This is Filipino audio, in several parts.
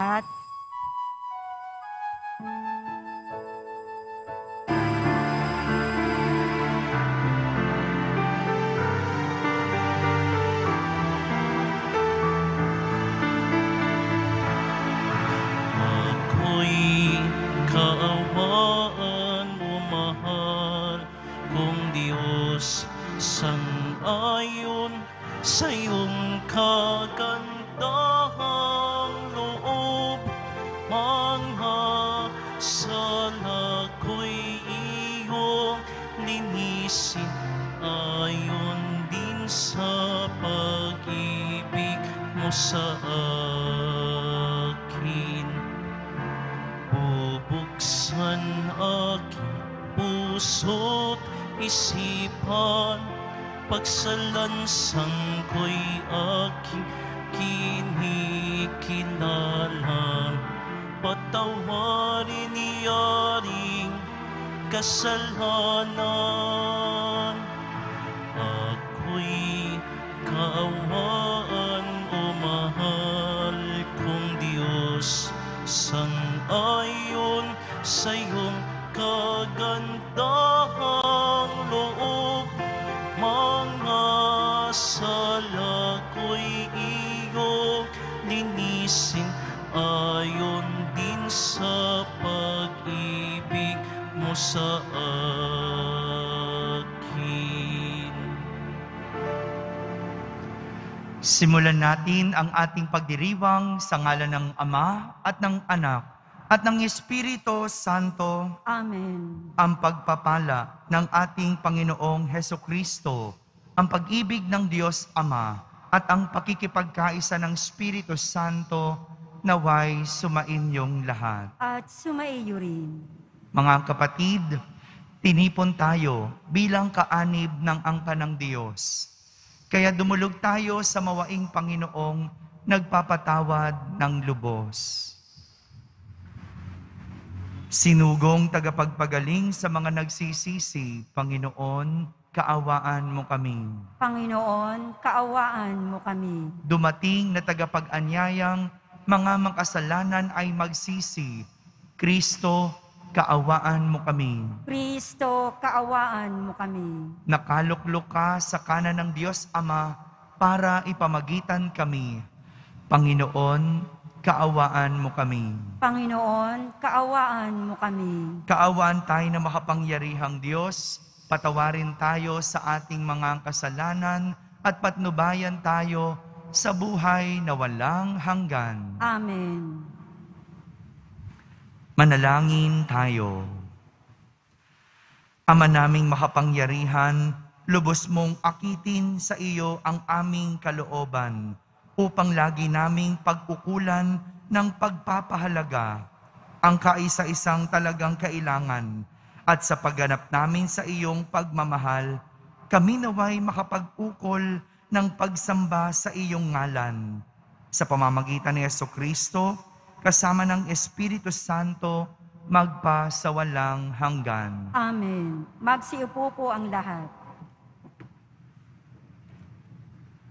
At Diyos, sang-ayon sa iyong kagandahang sa akin. Bubuksan aking puso't isipan. Pagsalansang ko'y aking kinikilala. Patawarin niyaring kasalanan. Ako'y kaawaan Diyos Sang-ayon sa iyong kagandahang loob. Mga sala ko'y iyong linisin Ayon din sa pag-ibig mo sa akin Simulan natin ang ating pagdiriwang sa ngalan ng Ama at ng Anak at ng Espiritu Santo Amen. ang pagpapala ng ating Panginoong Heso Kristo, ang pag-ibig ng Diyos Ama at ang pakikipagkaisa ng Espiritu Santo naway sumainyong lahat. At sumaiyo rin. Mga kapatid, tinipon tayo bilang kaanib ng angka ng Diyos. Kaya dumulog tayo sa mawaing Panginoong nagpapatawad ng lubos. Sinugong tagapagpagaling sa mga nagsisisi, Panginoon, kaawaan mo kami. Panginoon, kaawaan mo kami. Dumating na tagapag-anyayang mga makasalanan ay magsisi. Kristo, kaawaan mo kami. Kristo, kaawaan mo kami. Nakaluklok ka sa kanan ng Diyos Ama para ipamagitan kami. Panginoon, kaawaan mo kami. Panginoon, kaawaan mo kami. Kaawaan tayo na makapangyarihang Diyos, patawarin tayo sa ating mga kasalanan at patnubayan tayo sa buhay na walang hanggan. Amen. Manalangin tayo. Ama naming makapangyarihan, lubos mong akitin sa iyo ang aming kalooban upang lagi naming pagkukulan ng pagpapahalaga ang kaisa-isang talagang kailangan at sa pagganap namin sa iyong pagmamahal, kami naway makapag-ukol ng pagsamba sa iyong ngalan. Sa pamamagitan ni Yeso Kristo, kasama ng Espiritu Santo, magpa sa walang hanggan. Amen. Magsiupo po ang lahat.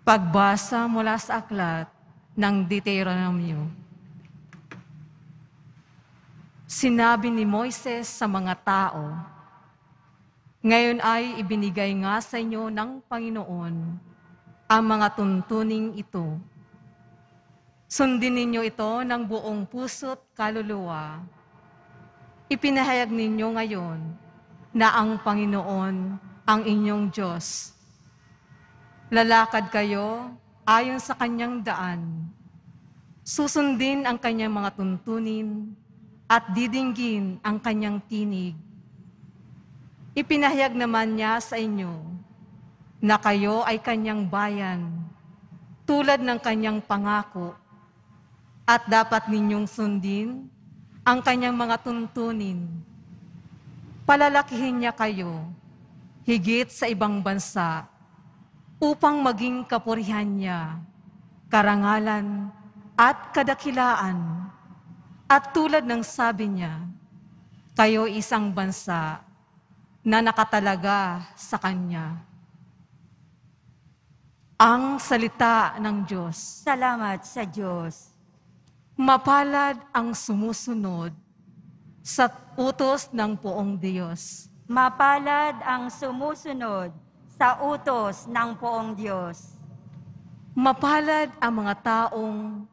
Pagbasa mula sa aklat ng Deuteronomio. Sinabi ni Moises sa mga tao, Ngayon ay ibinigay nga sa inyo ng Panginoon ang mga tuntuning ito. Sundin ninyo ito ng buong puso't kaluluwa. Ipinahayag ninyo ngayon na ang Panginoon ang inyong Diyos Lalakad kayo ayon sa kanyang daan. Susundin ang kanyang mga tuntunin at didinggin ang kanyang tinig. Ipinahayag naman niya sa inyo na kayo ay kanyang bayan, tulad ng kanyang pangako, at dapat ninyong sundin ang kanyang mga tuntunin. Palalakihin niya kayo higit sa ibang bansa upang maging kapurihan niya, karangalan at kadakilaan. At tulad ng sabi niya, kayo isang bansa na nakatalaga sa Kanya. Ang salita ng Diyos. Salamat sa Diyos. Mapalad ang sumusunod sa utos ng poong Diyos. Mapalad ang sumusunod sa utos ng poong Diyos. Mapalad ang mga taong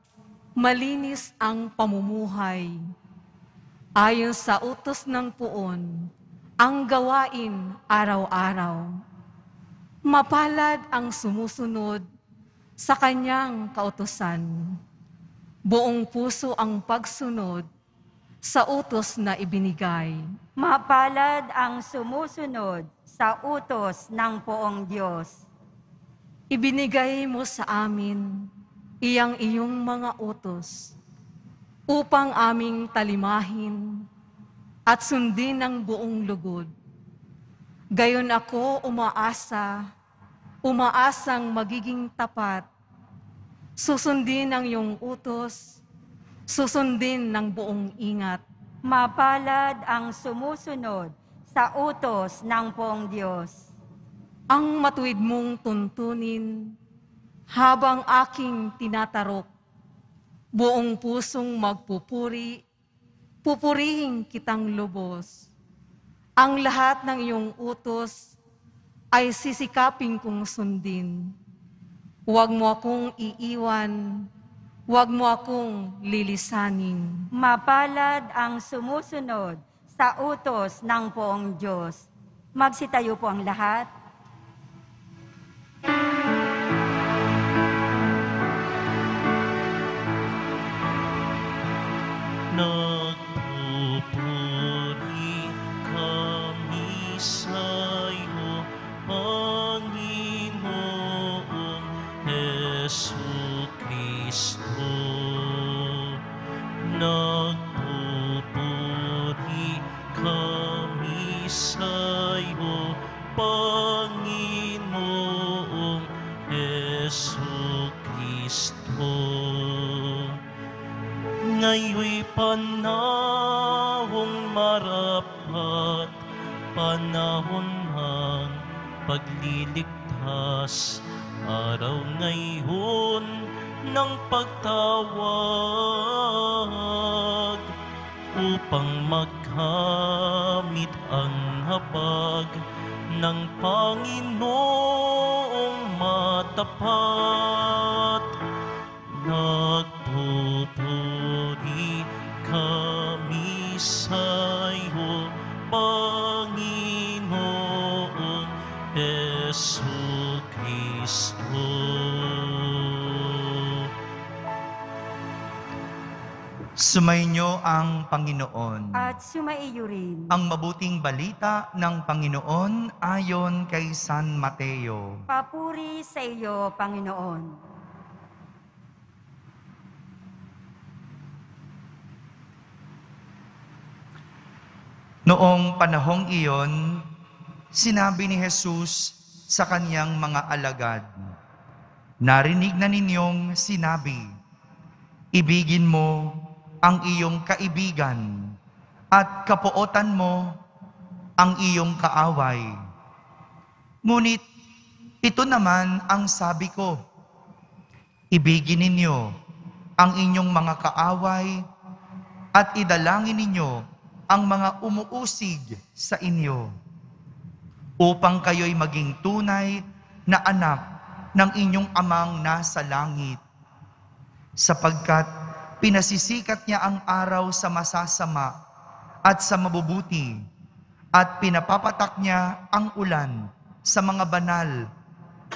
malinis ang pamumuhay. Ayon sa utos ng poon, ang gawain araw-araw. Mapalad ang sumusunod sa kanyang kautosan. Buong puso ang pagsunod sa utos na ibinigay. Mapalad ang sumusunod sa utos ng poong Diyos. Ibinigay mo sa amin iyang iyong mga utos upang aming talimahin at sundin ng buong lugod. Gayon ako umaasa, umaasang magiging tapat, susundin ang iyong utos, susundin ng buong ingat. Mapalad ang sumusunod sa utos ng poong Diyos. ang matuwid mong tuntunin habang aking tinatarok. Buong pusong magpupuri, pupurihin kitang lubos. Ang lahat ng iyong utos ay sisikaping kong sundin. Huwag mo akong iiwan, huwag mo akong lilisanin. Mapalad ang sumusunod sa utos ng poong Diyos. Magsitayo po ang lahat. Nagpupuri marapat, panahon ng pagliligtas, araw ngayon ng pagtawag, upang magkamit ang habag ng Panginoong matapat. Nagpupuri kami sa iyo, Panginoong Yesu Kristo. Sumainyo ang Panginoon. At sumaiyo rin. Ang mabuting balita ng Panginoon ayon kay San Mateo. Papuri sa iyo, Panginoon. Noong panahong iyon, sinabi ni Jesus sa kanyang mga alagad, Narinig na ninyong sinabi, Ibigin mo ang iyong kaibigan at kapuotan mo ang iyong kaaway. Ngunit ito naman ang sabi ko, Ibigin ninyo ang inyong mga kaaway at idalangin ninyo ang mga umuusig sa inyo upang kayo'y maging tunay na anak ng inyong amang nasa langit sapagkat pinasisikat niya ang araw sa masasama at sa mabubuti at pinapapatak niya ang ulan sa mga banal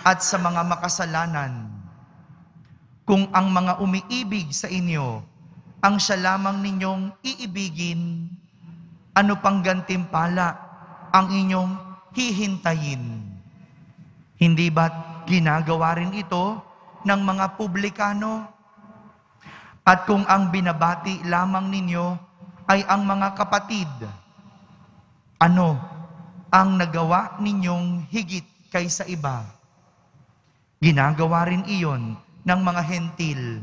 at sa mga makasalanan. Kung ang mga umiibig sa inyo ang siya lamang ninyong iibigin, ano pang gantimpala ang inyong hihintayin? Hindi ba't ginagawa rin ito ng mga publikano? At kung ang binabati lamang ninyo ay ang mga kapatid, ano ang nagawa ninyong higit kaysa iba? Ginagawa rin iyon ng mga hentil.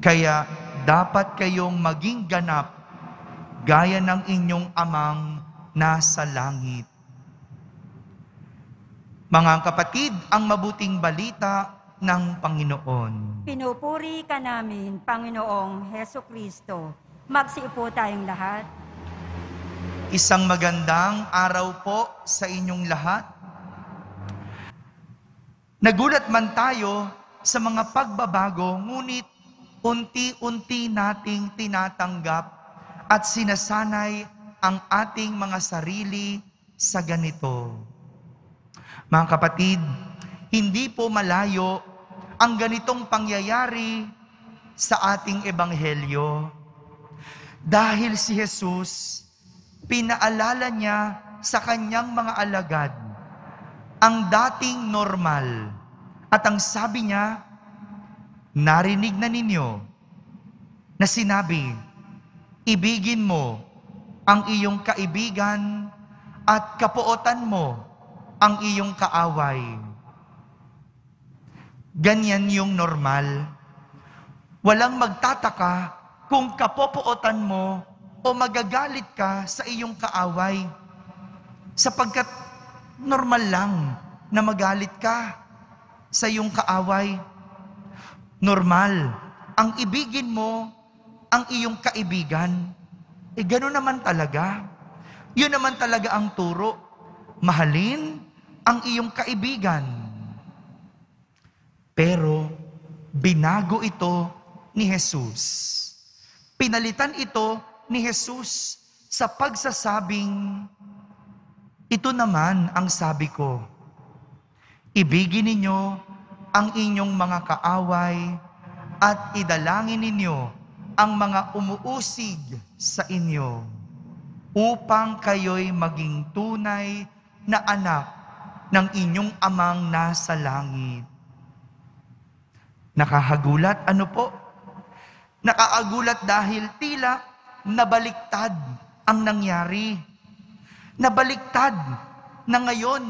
Kaya dapat kayong maging ganap gaya ng inyong amang nasa langit. Mga kapatid, ang mabuting balita ng Panginoon. Pinupuri ka namin, Panginoong Heso Kristo. Magsiupo tayong lahat. Isang magandang araw po sa inyong lahat. Nagulat man tayo sa mga pagbabago, ngunit unti-unti nating tinatanggap at sinasanay ang ating mga sarili sa ganito. Mga kapatid, hindi po malayo ang ganitong pangyayari sa ating ebanghelyo. Dahil si Jesus, pinaalala niya sa kanyang mga alagad ang dating normal. At ang sabi niya, narinig na ninyo na sinabi, ibigin mo ang iyong kaibigan at kapuotan mo ang iyong kaaway. Ganyan yung normal. Walang magtataka kung kapopuotan mo o magagalit ka sa iyong kaaway. Sapagkat normal lang na magalit ka sa iyong kaaway. Normal ang ibigin mo ang iyong kaibigan. Eh gano'n naman talaga. Yun naman talaga ang turo. Mahalin ang iyong kaibigan. Pero binago ito ni Jesus. Pinalitan ito ni Jesus sa pagsasabing, ito naman ang sabi ko, ibigin ninyo ang inyong mga kaaway at idalangin ninyo ang mga umuusig sa inyo upang kayo'y maging tunay na anak ng inyong amang nasa langit. Nakahagulat, ano po? Nakaagulat dahil tila nabaliktad ang nangyari. Nabaliktad na ngayon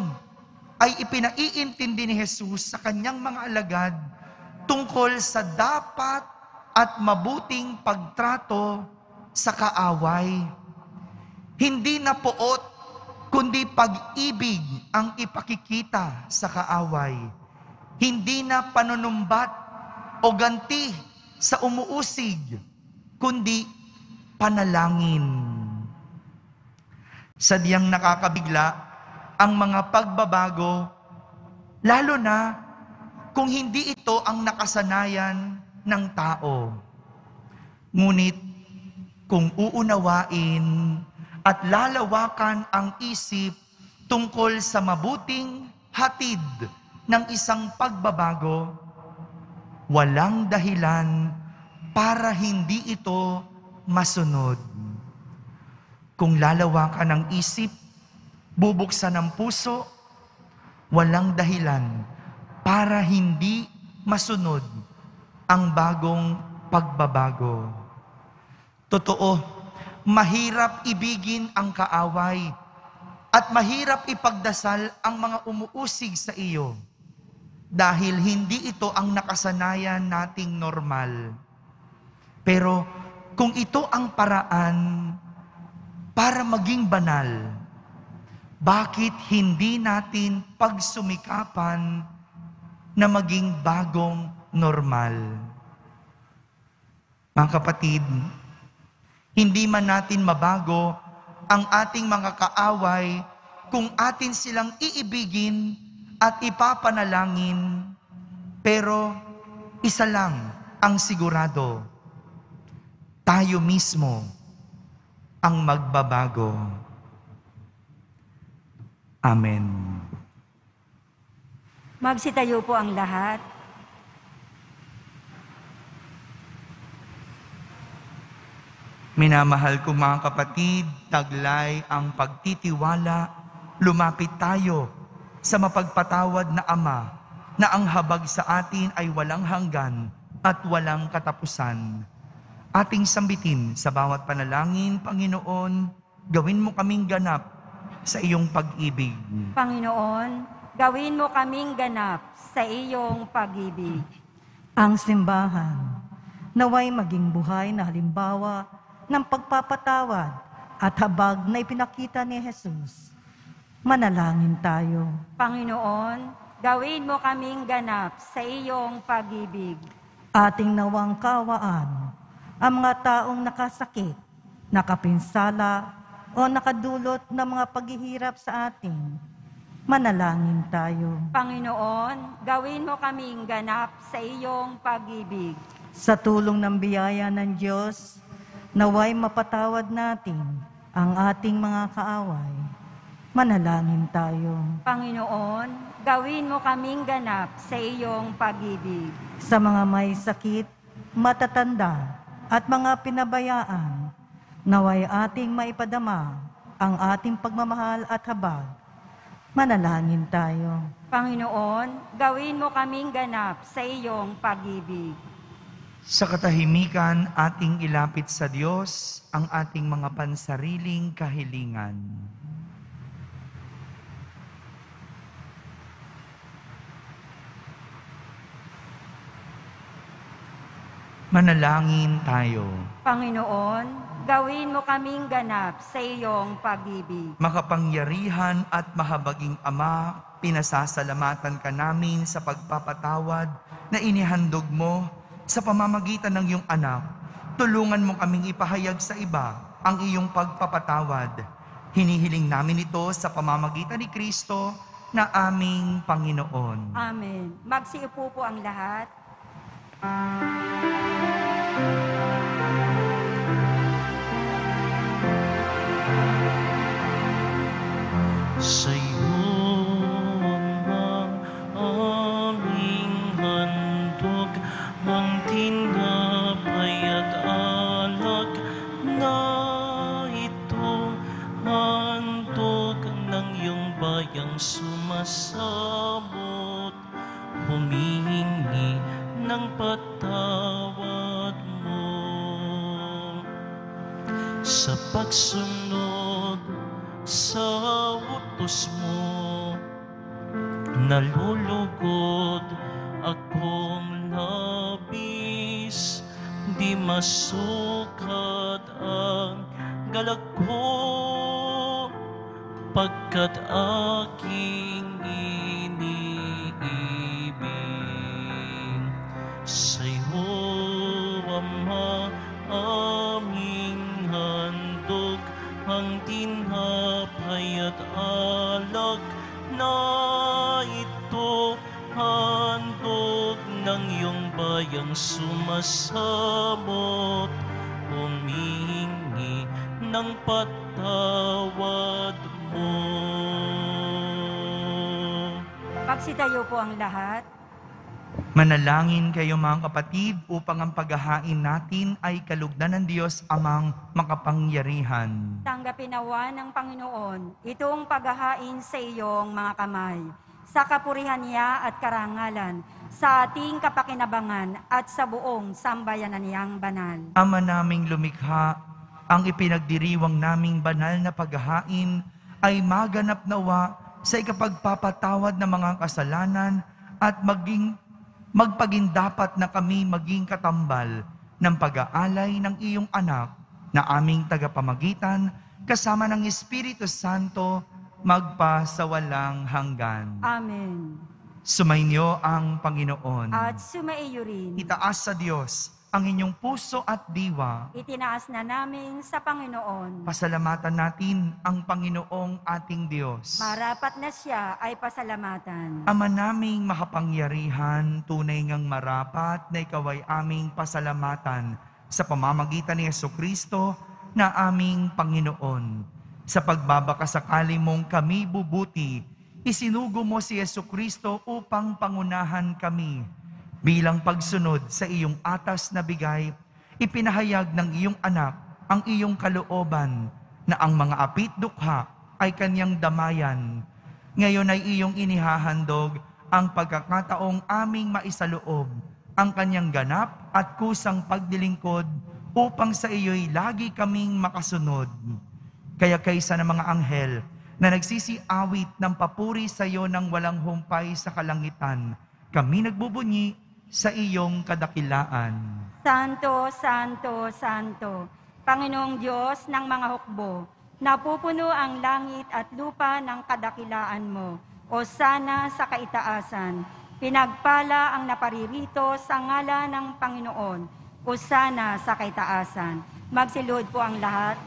ay ipinaiintindi ni Jesus sa kanyang mga alagad tungkol sa dapat at mabuting pagtrato sa kaaway. Hindi na poot, kundi pag-ibig ang ipakikita sa kaaway. Hindi na panunumbat o ganti sa umuusig, kundi panalangin. Sadyang nakakabigla ang mga pagbabago, lalo na kung hindi ito ang nakasanayan ng tao. Ngunit kung uunawain at lalawakan ang isip tungkol sa mabuting hatid ng isang pagbabago, walang dahilan para hindi ito masunod. Kung lalawakan ang isip, bubuksan ang puso, walang dahilan para hindi masunod ang bagong pagbabago. Totoo, mahirap ibigin ang kaaway at mahirap ipagdasal ang mga umuusig sa iyo dahil hindi ito ang nakasanayan nating normal. Pero kung ito ang paraan para maging banal, bakit hindi natin pagsumikapan na maging bagong normal? Mga kapatid, hindi man natin mabago ang ating mga kaaway kung atin silang iibigin at ipapanalangin, pero isa lang ang sigurado, tayo mismo ang magbabago. Amen. Magsitayo po ang lahat. Minamahal ko mga kapatid, taglay ang pagtitiwala, lumapit tayo sa mapagpatawad na Ama na ang habag sa atin ay walang hanggan at walang katapusan. Ating sambitin sa bawat panalangin, Panginoon, gawin mo kaming ganap sa iyong pag-ibig. Panginoon, gawin mo kaming ganap sa iyong pag-ibig. Ang simbahan, naway maging buhay na halimbawa ng pagpapatawad at habag na ipinakita ni Jesus. Manalangin tayo. Panginoon, gawin mo kaming ganap sa iyong pag-ibig. Ating nawang kawaan ang mga taong nakasakit, nakapinsala, o nakadulot ng mga paghihirap sa atin. Manalangin tayo. Panginoon, gawin mo kaming ganap sa iyong pag-ibig. Sa tulong ng biyaya ng Diyos, naway mapatawad natin ang ating mga kaaway. Manalangin tayo. Panginoon, gawin mo kaming ganap sa iyong pag-ibig. Sa mga may sakit, matatanda, at mga pinabayaan, naway ating maipadama ang ating pagmamahal at habag. Manalangin tayo. Panginoon, gawin mo kaming ganap sa iyong pag-ibig. Sa katahimikan, ating ilapit sa Diyos ang ating mga pansariling kahilingan. Manalangin tayo. Panginoon, gawin mo kaming ganap sa iyong pag-ibig. Makapangyarihan at mahabaging Ama, pinasasalamatan ka namin sa pagpapatawad na inihandog mo sa pamamagitan ng iyong anak. Tulungan mo kaming ipahayag sa iba ang iyong pagpapatawad. Hinihiling namin ito sa pamamagitan ni Kristo na aming Panginoon. Amen. Magsiupo po ang lahat. Sa ng iyong bayang sumasamot, humingi ng patawad mo. Pagsitayo po ang lahat. Manalangin kayo mga kapatid upang ang paghahain natin ay kalugdan ng Diyos amang makapangyarihan. Tanggapin nawa ng Panginoon itong paghahain sa iyong mga kamay, sa kapurihan niya at karangalan, sa ating kapakinabangan at sa buong sambayanan niyang banal. Ama naming lumikha, ang ipinagdiriwang naming banal na paghahain ay maganap nawa sa ikapagpapatawad ng mga kasalanan at maging magpagindapat na kami maging katambal ng pag-aalay ng iyong anak na aming tagapamagitan kasama ng Espiritu Santo magpa sa walang hanggan. Amen. Sumainyo ang Panginoon. At sumaiyo rin. Itaas sa Diyos ang inyong puso at diwa. Itinaas na namin sa Panginoon. Pasalamatan natin ang Panginoong ating Diyos. Marapat na siya ay pasalamatan. Ama naming makapangyarihan, tunay ngang marapat na ikaw ay aming pasalamatan sa pamamagitan ni Yeso Kristo na aming Panginoon. Sa pagbabakasakali mong kami bubuti, isinugo mo si Yeso Kristo upang pangunahan kami. Bilang pagsunod sa iyong atas na bigay, ipinahayag ng iyong anak ang iyong kalooban na ang mga apit dukha ay kanyang damayan. Ngayon ay iyong inihahandog ang pagkakataong aming maisaloob ang kanyang ganap at kusang pagdilingkod upang sa iyo'y lagi kaming makasunod. Kaya kaysa ng mga anghel na nagsisiawit ng papuri sa iyo ng walang humpay sa kalangitan, kami nagbubunyi sa iyong kadakilaan. Santo, Santo, Santo, Panginoong Diyos ng mga hukbo, napupuno ang langit at lupa ng kadakilaan mo. o sana sa kaitaasan. Pinagpala ang naparirito sa ngala ng Panginoon, o sana sa kaitaasan. Magsilod po ang lahat.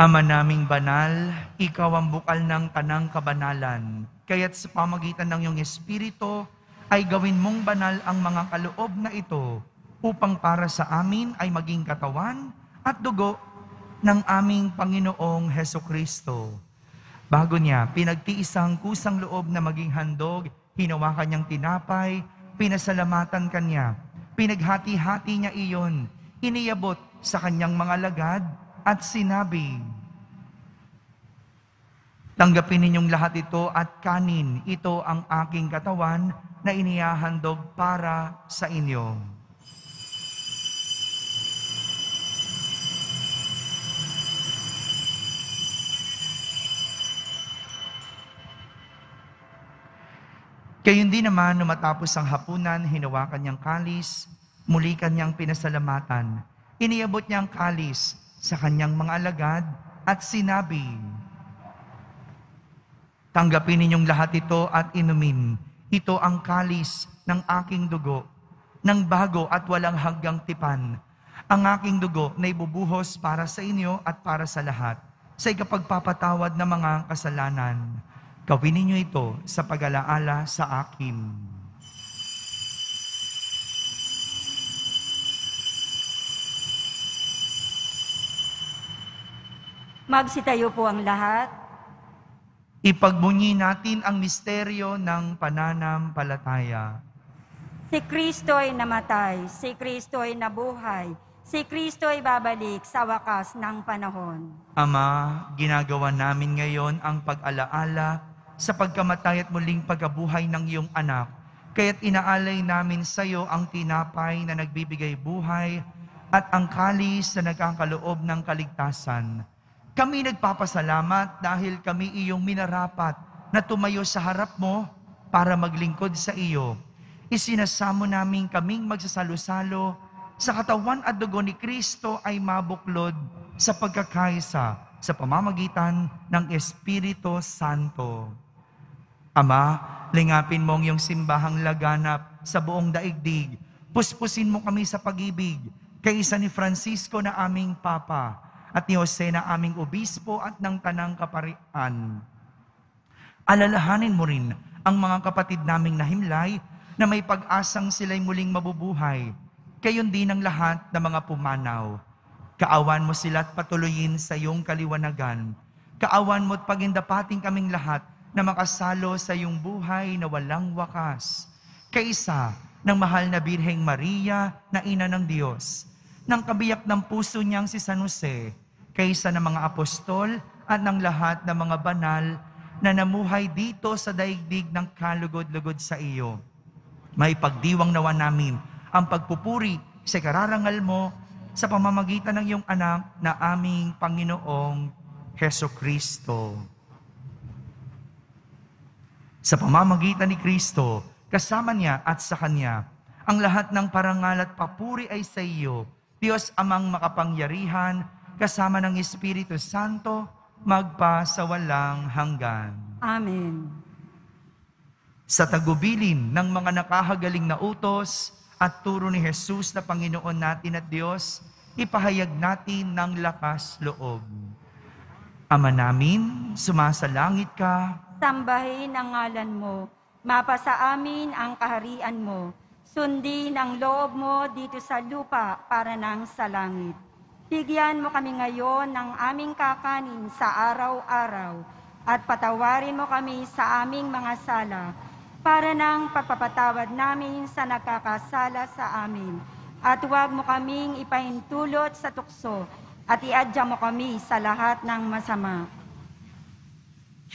Ama naming banal, ikaw ang bukal ng tanang kabanalan. Kaya't sa pamagitan ng iyong Espiritu, ay gawin mong banal ang mga kaloob na ito upang para sa amin ay maging katawan at dugo ng aming Panginoong Heso Kristo. Bago niya, pinagtiis ang kusang loob na maging handog, hinawakan niyang tinapay, pinasalamatan kanya, pinaghati-hati niya iyon, iniyabot sa kanyang mga lagad at sinabi, Tanggapin ninyong lahat ito at kanin, ito ang aking katawan na inihahandog para sa inyo. Gayon din naman, nung matapos ang hapunan, hinawakan niyang kalis, muli kanyang pinasalamatan. Iniabot niya ang kalis sa kanyang mga alagad at sinabi, Tanggapin ninyong lahat ito at inumin. Ito ang kalis ng aking dugo, ng bago at walang hanggang tipan. Ang aking dugo na ibubuhos para sa inyo at para sa lahat, sa ikapagpapatawad ng mga kasalanan. Gawin ninyo ito sa pag-alaala sa akin. Magsitayo po ang lahat. Ipagbunyi natin ang misteryo ng pananampalataya. Si Kristo ay namatay, si Kristo ay nabuhay, si Kristo ay babalik sa wakas ng panahon. Ama, ginagawa namin ngayon ang pag-alaala sa pagkamatay at muling pagkabuhay ng iyong anak. Kaya't inaalay namin sa iyo ang tinapay na nagbibigay buhay at ang kalis na nagkakaloob ng kaligtasan. Kami nagpapasalamat dahil kami iyong minarapat na tumayo sa harap mo para maglingkod sa iyo. Isinasamo namin kaming magsasalo-salo sa katawan at dugo ni Kristo ay mabuklod sa pagkakaisa sa pamamagitan ng Espiritu Santo. Ama, lingapin mo ang iyong simbahang laganap sa buong daigdig. Puspusin mo kami sa pag-ibig kay isa ni Francisco na aming Papa at ni Jose na aming Obispo at ng Tanang Kaparian. Alalahanin mo rin ang mga kapatid naming nahimlay na may pag-asang sila'y muling mabubuhay. Kayon din ang lahat ng mga pumanaw. Kaawan mo sila at patuloyin sa iyong kaliwanagan. Kaawan mo at pagindapating kaming lahat na makasalo sa iyong buhay na walang wakas. Kaisa ng mahal na Birheng Maria na ina ng Diyos, ng kabiyak ng puso niyang si San Jose, kaysa ng mga apostol at ng lahat ng mga banal na namuhay dito sa daigdig ng kalugod-lugod sa iyo. May pagdiwang nawa namin ang pagpupuri sa kararangal mo sa pamamagitan ng iyong anak na aming Panginoong Heso Kristo. Sa pamamagitan ni Kristo, kasama niya at sa Kanya, ang lahat ng parangal at papuri ay sa iyo, Diyos amang makapangyarihan, kasama ng Espiritu Santo, magpa sa walang hanggan. Amen. Sa tagubilin ng mga nakahagaling na utos at turo ni Jesus na Panginoon natin at Diyos, ipahayag natin ng lakas loob. Ama namin, sumasalangit ka, Sambahin ang ngalan mo, mapasa amin ang kaharian mo, sundin ang loob mo dito sa lupa para nang sa langit. Bigyan mo kami ngayon ng aming kakanin sa araw-araw at patawarin mo kami sa aming mga sala para nang pagpapatawad namin sa nakakasala sa amin. At huwag mo kaming ipahintulot sa tukso at iadya mo kami sa lahat ng masama.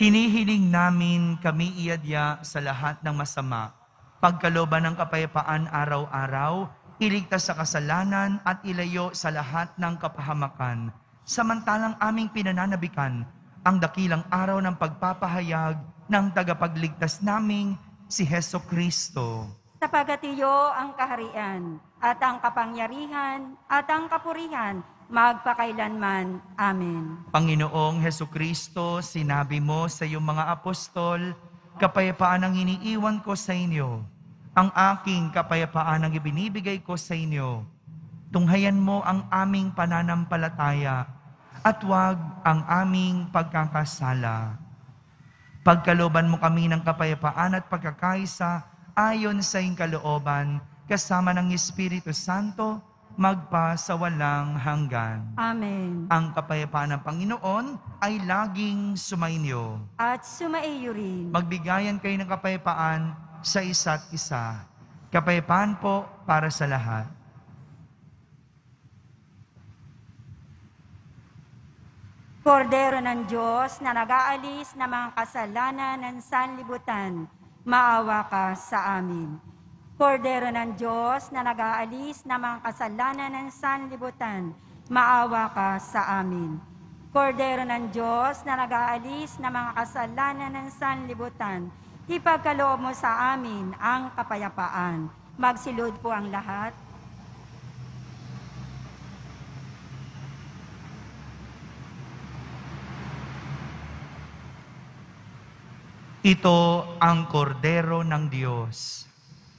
Hinihiling namin kami iadya sa lahat ng masama, pagkaloban ng kapayapaan araw-araw, iligtas sa kasalanan at ilayo sa lahat ng kapahamakan. Samantalang aming pinananabikan ang dakilang araw ng pagpapahayag ng tagapagligtas naming si Heso Kristo. Sapagat iyo ang kaharian, at ang kapangyarihan, at ang kapurihan, magpakailanman. Amen. Panginoong Heso Kristo, sinabi mo sa iyong mga apostol, kapayapaan ang iniiwan ko sa inyo. Ang aking kapayapaan ang ibinibigay ko sa inyo. Tunghayan mo ang aming pananampalataya at huwag ang aming pagkakasala. Pagkaloban mo kami ng kapayapaan at pagkakaisa ayon sa iyong kalooban, kasama ng Espiritu Santo, magpa sa walang hanggan. Amen. Ang kapayapaan ng Panginoon ay laging sumainyo. At sumaiyo rin. Magbigayan kayo ng kapayapaan sa isa't isa. Kapayapaan po para sa lahat. Kordero ng Diyos na nag-aalis ng mga kasalanan ng sanlibutan, maawa ka sa amin. Kordero ng Diyos na nag-aalis ng mga kasalanan ng sanlibutan, maawa ka sa amin. Kordero ng Diyos na nag-aalis ng mga kasalanan ng sanlibutan, ipagkaloob mo sa amin ang kapayapaan. Magsilod po ang lahat. Ito ang kordero ng Diyos.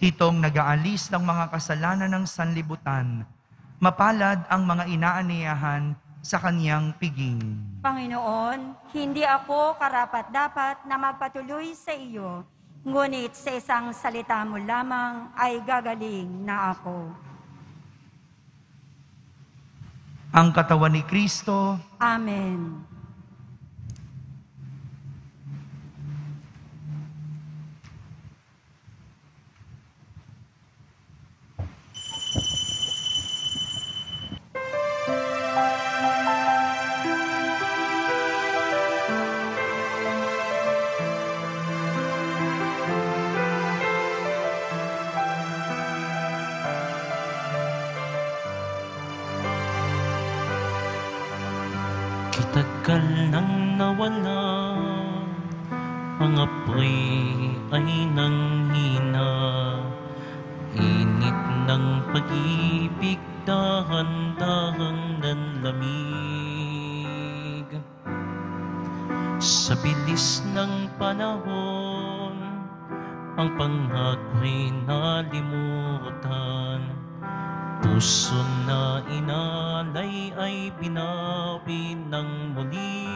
Itong nag-aalis ng mga kasalanan ng sanlibutan. Mapalad ang mga inaaniyahan sa kanyang piging. Panginoon, hindi ako karapat-dapat na magpatuloy sa iyo, ngunit sa isang salita mo lamang ay gagaling na ako. Ang katawan ni Kristo Amen. Kitagal nang nawala. Ang apoy ay nanghina. Init ng pag-ibig Dahan-dahang nanlamig. Sa bilis ng panahon Ang panghako'y nalimutan Puso na inalay ay binawi ng muli.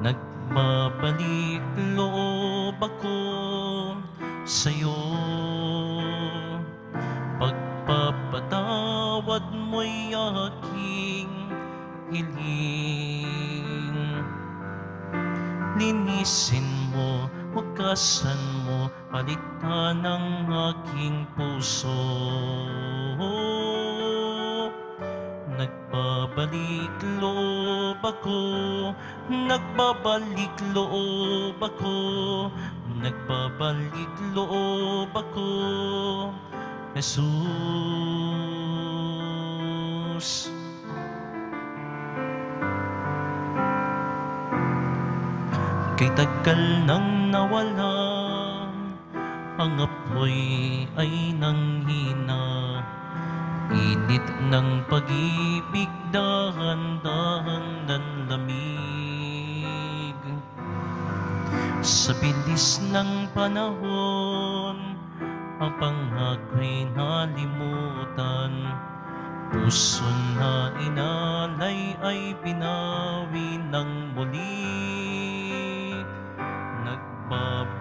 Nagbabalik loob ako sa'yo. Pagpapatawad mo'y aking hiling. Linisin mo, hugasan mo, palitan ng aking puso. Nagbabalik loob ako, nagbabalik loob ako, nagbabalik loob ako, Jesus. Kay tagal nang nawala Ang apoy ay nanghina. Init ng pag-ibig Dahan-dahan nanlamig. Sa bilis ng panahon Ang pangako'y nalimutan. Puso na inalay ay binawi ng muli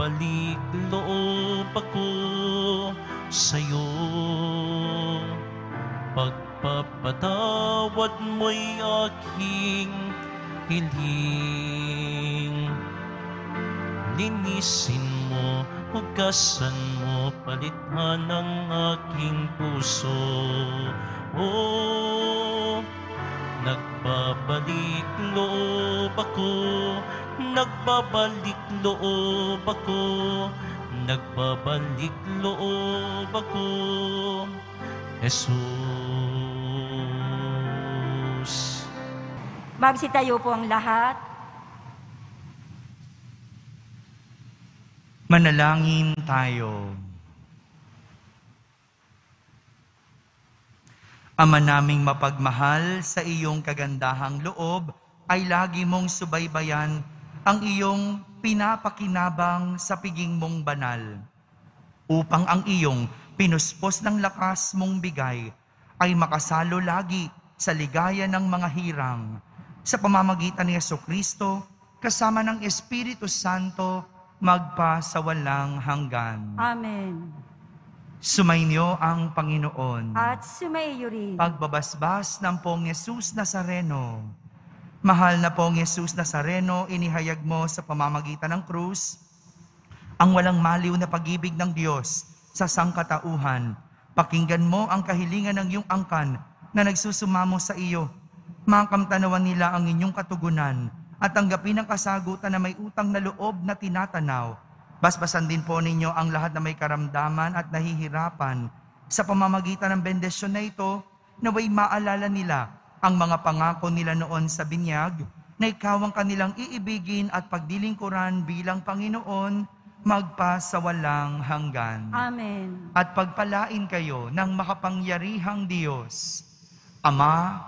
Nagbabalik loob ako sa'yo Pagpapatawad mo'y aking hiling Linisin mo, hugasan mo, palitan ng aking puso. Oh, nagbabalik loob ako, nagbabalik loob ako, nagbabalik loob ako, Jesus. Magsitayo po ang lahat. Manalangin tayo. Ama naming mapagmahal sa iyong kagandahang loob ay lagi mong subaybayan ang iyong pinapakinabang sa piging mong banal. Upang ang iyong pinuspos ng lakas mong bigay ay makasalo lagi sa ligaya ng mga hirang. Sa pamamagitan ni Yeso Kristo, kasama ng Espiritu Santo, magpa sa walang hanggan. Amen. Sumainyo ang Panginoon. At sumaiyo rin. Pagbabasbas ng pong Yesus Nazareno. Mahal na pong Yesus Nazareno, inihayag mo sa pamamagitan ng krus ang walang maliw na pag-ibig ng Diyos sa sangkatauhan. Pakinggan mo ang kahilingan ng iyong angkan na nagsusumamo sa iyo. Makamtanawan nila ang inyong katugunan at tanggapin ang kasagutan na may utang na loob na tinatanaw. Basbasan din po ninyo ang lahat na may karamdaman at nahihirapan sa pamamagitan ng bendesyon na ito, naway maalala nila ang mga pangako nila noon sa binyag, na ikaw ang kanilang iibigin at pagdilingkuran bilang Panginoon, magpa sa walang hanggan. Amen. At pagpalain kayo ng makapangyarihang Diyos, Ama,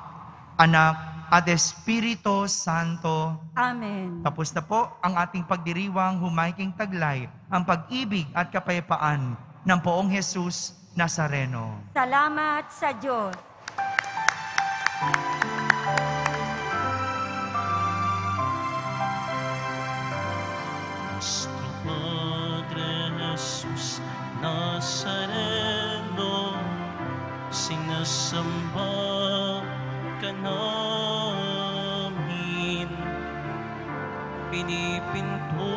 Anak, at Espiritu Santo. Amen. Tapos na po ang ating pagdiriwang humayking taglay, ang pag-ibig at kapayapaan ng poong Jesus Nazareno. Salamat sa Diyos. Nuestro Padre Jesús Nazareno, sinasamba ka namin. Pinipinto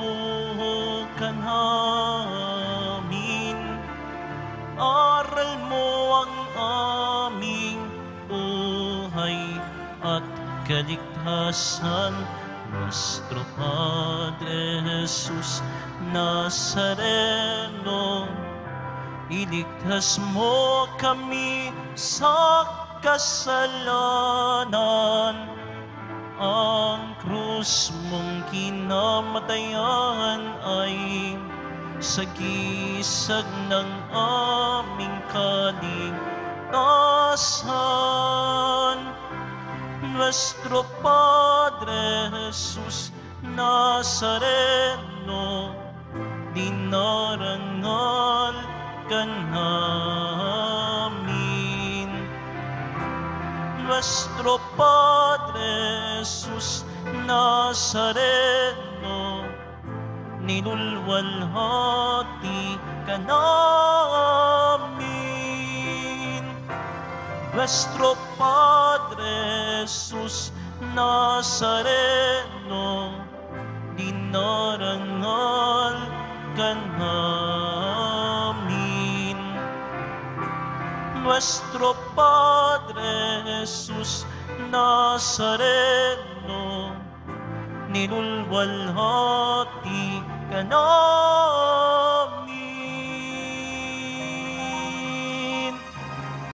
ka namin. Aral mo ang aming buhay at kaligtasan. Nuestro Padre Jesús Nazareno, iligtas mo kami sa kasalanan. Ang krus mong kinamatayan ay sagisag ng aming kaligtasan. Nuestro Padre Jesús Nazareno, dinarangal ka namin. Nuestro Padre Jesús Nazareno, nilulwalhati ka namin. Nuestro Padre Jesús Nazareno, dinarangal ka namin. Nuestro Padre Jesús Nazareno, nilulwalhati ka namin.